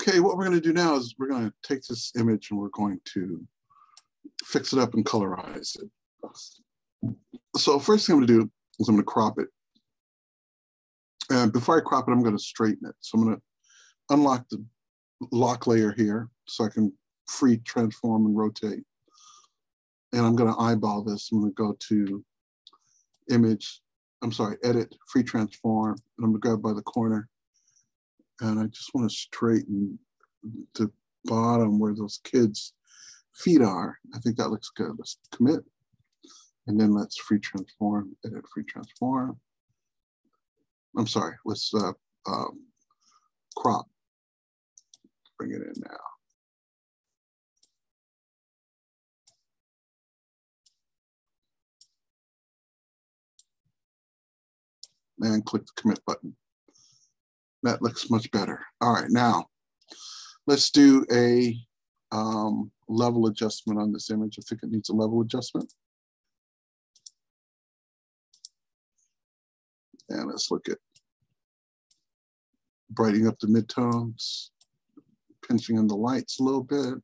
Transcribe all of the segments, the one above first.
Okay, what we're going to do now is we're going to take this image and we're going to fix it up and colorize it. So first thing I'm going to do is I'm going to crop it. And before I crop it, I'm going to straighten it. So I'm going to unlock the lock layer here so I can free transform and rotate. And I'm going to eyeball this. I'm going to go to image, I'm sorry, edit, free transform, and I'm going to grab by the corner and I just want to straighten the bottom where those kids' feet are. I think that looks good. Let's commit. And then let's free transform, edit free transform. I'm sorry, let's uh, um, crop. Bring it in now. And click the commit button. That looks much better. All right, now let's do a um, level adjustment on this image. I think it needs a level adjustment. And let's look at brightening up the midtones, pinching in the lights a little bit,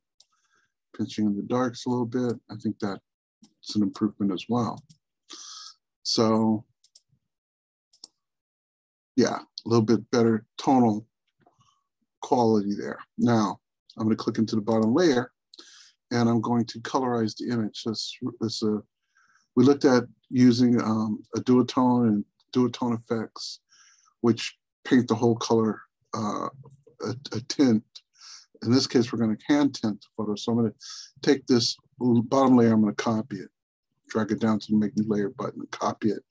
pinching in the darks a little bit. I think that's an improvement as well. So yeah, a little bit better tonal quality there. Now, I'm going to click into the bottom layer and I'm going to colorize the image. This, this uh, we looked at using um, a duotone and duotone effects, which paint the whole color uh, a, a, tint. In this case, we're going to hand tint the photo. So I'm going to take this bottom layer, I'm going to copy it, drag it down to the make new layer button copy it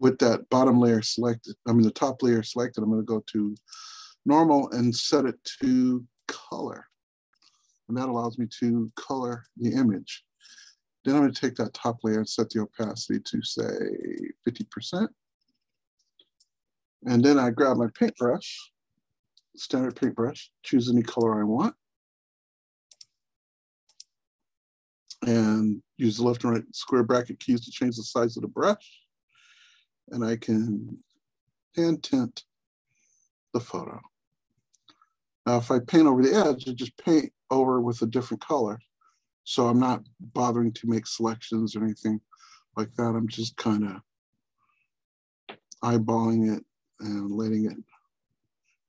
with that bottom layer selected, I mean the top layer selected, I'm going to go to normal and set it to color. And that allows me to color the image. Then I'm going to take that top layer and set the opacity to say 50%. And then I grab my paintbrush, standard paintbrush, choose any color I want. And use the left and right square bracket keys to change the size of the brush and I can hand tint the photo. Now, if I paint over the edge, I just paint over with a different color. So I'm not bothering to make selections or anything like that. I'm just kind of eyeballing it and letting it.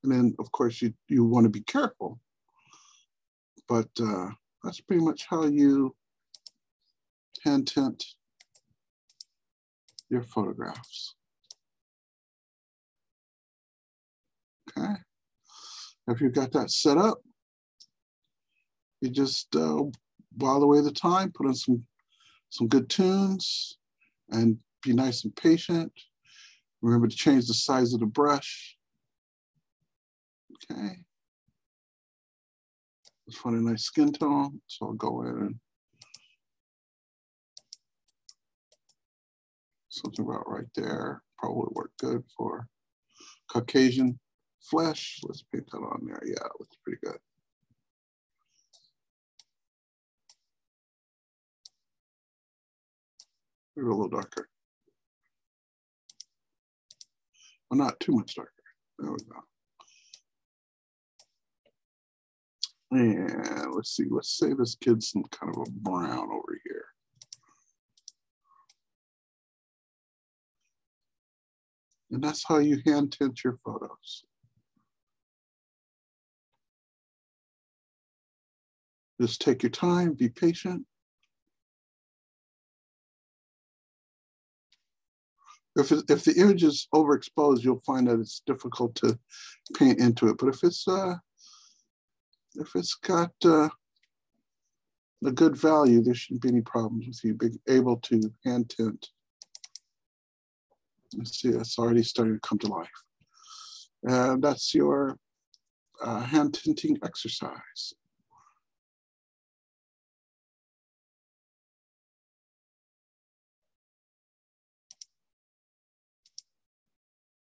And then, of course, you, you want to be careful. But uh, that's pretty much how you hand tint your photographs. Okay. If you've got that set up, you just uh, while away the time, put on some some good tunes and be nice and patient. Remember to change the size of the brush. Okay. Let's find a nice skin tone. So I'll go in and something about right there. Probably work good for Caucasian flesh. Let's paint that on there. Yeah, it looks pretty good. Maybe a little darker. Well, not too much darker. There we go. And let's see, let's say this kid's some kind of a brown over here. And that's how you hand tint your photos. Just take your time, be patient. If, it, if the image is overexposed, you'll find that it's difficult to paint into it. But if it's uh, if it's got uh, a good value, there shouldn't be any problems with you being able to hand tint. Let's see, it's already starting to come to life. And that's your uh, hand tinting exercise.